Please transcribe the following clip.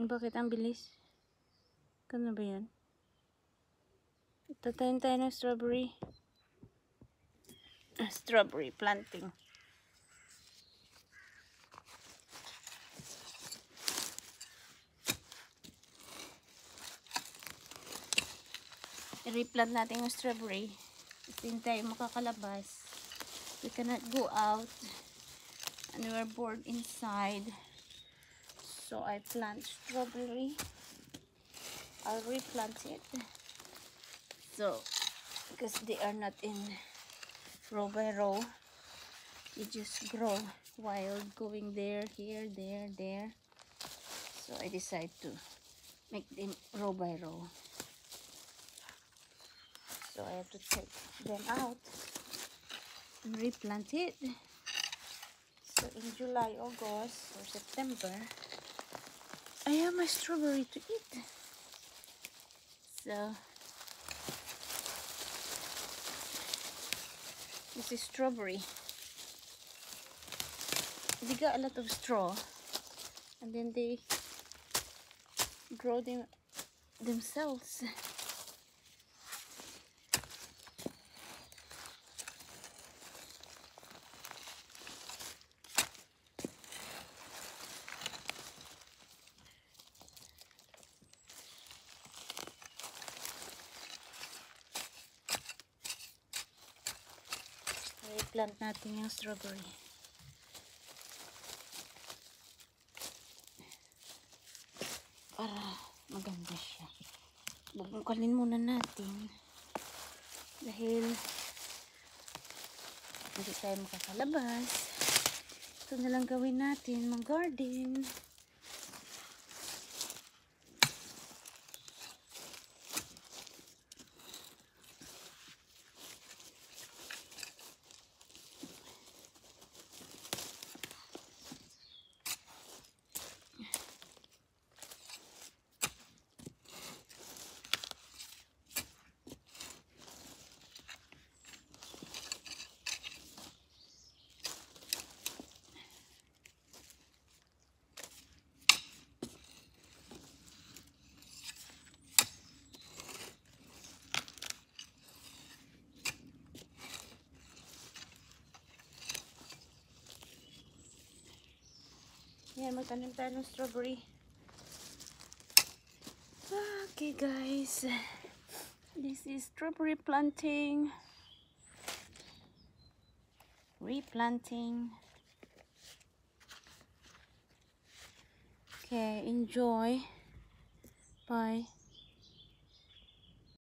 Bakit ang bilis? Kano ba yan? Tatayin tayo ng strawberry. Ah, strawberry planting. I-replant natin yung strawberry. Hindi tayo makakalabas. We cannot go out. And we're bored inside. So I plant strawberry. I'll replant it. So, because they are not in row by row, they just grow wild, going there, here, there, there. So I decide to make them row by row. So I have to take them out and replant it. So in July, August, or September, I have my strawberry to eat. So this is strawberry. They got a lot of straw, and then they grow them themselves. I-plant natin yung strawberry. Para maganda siya. Bubungkalin muna natin. Dahil hindi tayo makakalabas. Ito na lang gawin natin, mag-garden. Yan, magtanim tayo ng strawberry. Okay, guys. This is strawberry planting. Replanting. Okay, enjoy. Bye.